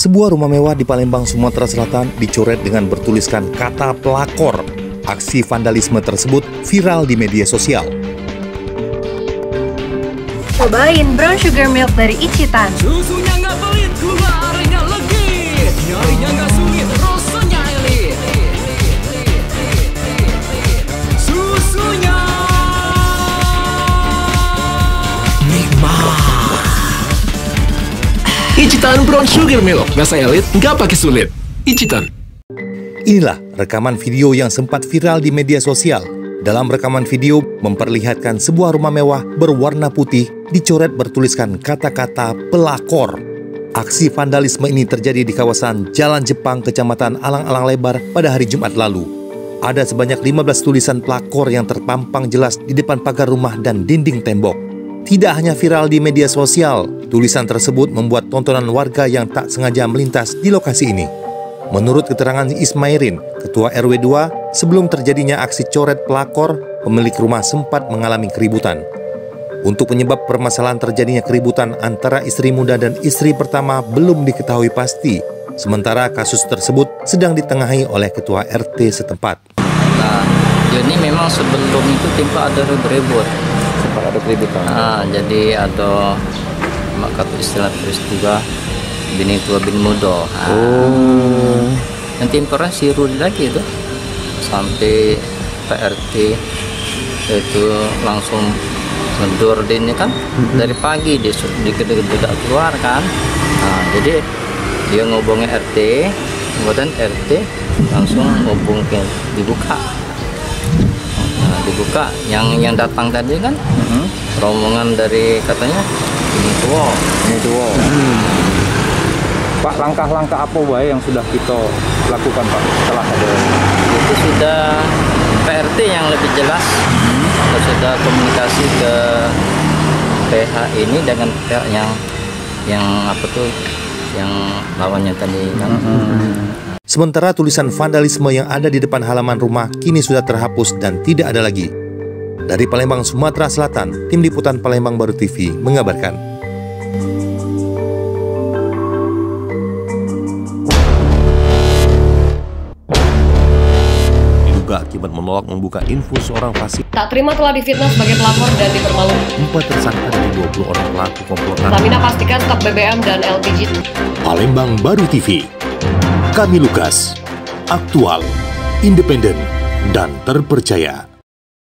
Sebuah rumah mewah di Palembang, Sumatera Selatan dicoret dengan bertuliskan kata pelakor. Aksi vandalisme tersebut viral di media sosial. Cobain brown sugar milk dari Ichitan. Susunya nggak pelit, Ichitan Brown Sugar Milk Rasa elit, nggak pakai sulit Ichitan Inilah rekaman video yang sempat viral di media sosial. Dalam rekaman video memperlihatkan sebuah rumah mewah berwarna putih dicoret bertuliskan kata-kata pelakor. Aksi vandalisme ini terjadi di kawasan Jalan Jepang, Kecamatan Alang-Alang Lebar pada hari Jumat lalu. Ada sebanyak 15 tulisan pelakor yang terpampang jelas di depan pagar rumah dan dinding tembok. Tidak hanya viral di media sosial, tulisan tersebut membuat tontonan warga yang tak sengaja melintas di lokasi ini. Menurut keterangan Ismairin, Ketua RW 2, sebelum terjadinya aksi coret pelakor, pemilik rumah sempat mengalami keributan. Untuk penyebab permasalahan terjadinya keributan antara istri muda dan istri pertama belum diketahui pasti, sementara kasus tersebut sedang ditengahi oleh Ketua RT setempat. Nah, jadi memang sebelum itu timpa ada ribut-ribut. Sempat ada keributan. Nah, jadi ada maka istilah peristiwa bini tua bin. Nah, Oh. Yang timpa si Rudi lagi itu. Sampai PRT itu langsung mendur ini kan. Dari pagi di tidak keluar kan. Nah, jadi dia ngobongin RT, kemudian RT langsung ngobongin dibuka. Nah, dibuka. Yang yang datang tadi kan rombongan dari katanya ini tua Ini tua. Pak, langkah-langkah apa wae yang sudah kita lakukan Pak setelah ada itu sudah PRT yang lebih jelas Kita sudah komunikasi ke PH ini dengan pihak yang yang apa tuh yang lawannya tadi kan Sementara tulisan vandalisme yang ada di depan halaman rumah kini sudah terhapus dan tidak ada lagi. Dari Palembang, Sumatera Selatan, Tim Liputan Palembang Baru TV mengabarkan. Diduga akibat menolak membuka info seorang fasik, Tak terima telah difitnah sebagai pelapor dan dipermalukan. empat tersangka dari 20 orang pelaku komplotan Pertamina pastikan stok BBM dan LPG Palembang Baru TV. Kami Lukas, aktual, independen, dan terpercaya.